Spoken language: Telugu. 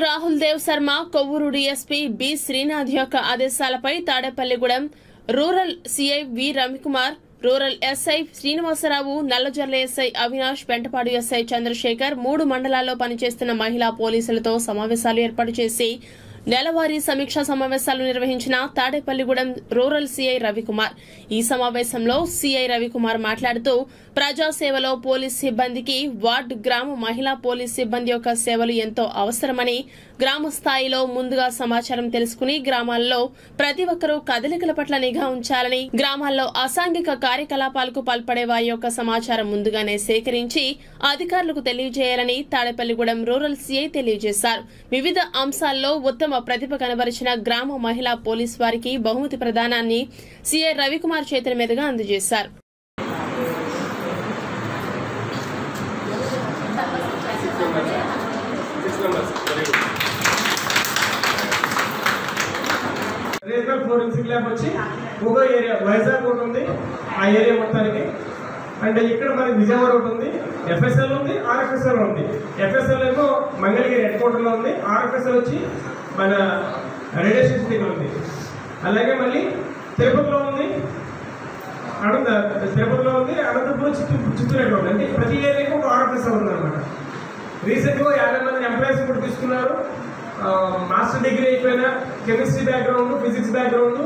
రాహుల్ దేవ్ శర్మ కొవ్వూరు డీఎస్పీ బి శ్రీనాథ్ యొక్క ఆదేశాలపై Tadepalligudem rural CI V Ravikumar rural SI Srinivasarao Nallajerla SI Avinash Pentapadu SI Chandrasekhar మూడు మండలాల్లో పనిచేస్తున్న మహిళా పోలీసులతో సమావేశాలు ఏర్పాటు చేసి నెలవారీ సమీక్షా సమావేశాలు నిర్వహించిన తాడేపల్లిగూడెం రూరల్ సీఐ రవికుమార్. ఈ సమావేశంలో సీఐ రవికుమార్ మాట్లాడుతూ ప్రజాసేవలో పోలీస్ సిబ్బందికి వార్డు గ్రామ మహిళా పోలీస్ సిబ్బంది యొక్క సేవలు ఎంతో అవసరమని గ్రామ స్థాయిలో ముందుగా సమాచారం తెలుసుకుని గ్రామాల్లో ప్రతి ఒక్కరూ కదలికల పట్ల నిఘా ఉంచాలని గ్రామాల్లో అసాంఘిక కార్యకలాపాలకు పాల్పడే వారి యొక్క సమాచారం ముందుగానే సేకరించి అధికారులకు తెలియజేయాలని తాడేపల్లిగూడెం రూరల్ సీఐ తెలియజేశారు. వివిధ అంశాల్లో ఉత్తమ ప్రతిభ కనబరిచిన గ్రామ మహిళా పోలీస్ వారికి బహుమతి ప్రదానాన్ని సీఐ రవికుమార్ చేతుల మీదుగా అందజేశారు. ఫోరెన్సిక్ ల్యాబ్ వచ్చి ఇంకో ఏరియా వైజాగ్ ఒకటి ఉంది. ఆ ఏరియా మొత్తానికి. అంటే ఇక్కడ మనకి విజయవాడ ఒకటి ఉంది. ఎఫ్ఎస్ఎల్ ఉంది ఆర్ఎఫ్ఎస్ఎల్ ఉంది. ఎఫ్ఎస్ఎల్ ఏమో మంగళగిరి హెడ్ క్వార్టర్లో ఉంది. ఆర్ఎఫ్ఎస్ఎల్ వచ్చి మన రేడియేషన్ స్టేషన్ దగ్గర ఉంది. అలాగే మళ్ళీ తిరుపతిలో ఉంది. అనంత తిరుపతిలో ఉంది అనంతపురం చిత్తూరు చిత్తూరు ఉంది. అంటే ప్రతి ఏరియాకి ఒక ఆర్డర్ ఉంది అనమాట రీసెంట్గా యాభై మంది ఎంప్లాయీస్ కూడా తీసుకున్నారు. మాస్టర్ డిగ్రీ అయిపోయిన కెమిస్ట్రీ బ్యాక్గ్రౌండ్ ఫిజిక్స్ బ్యాక్గ్రౌండ్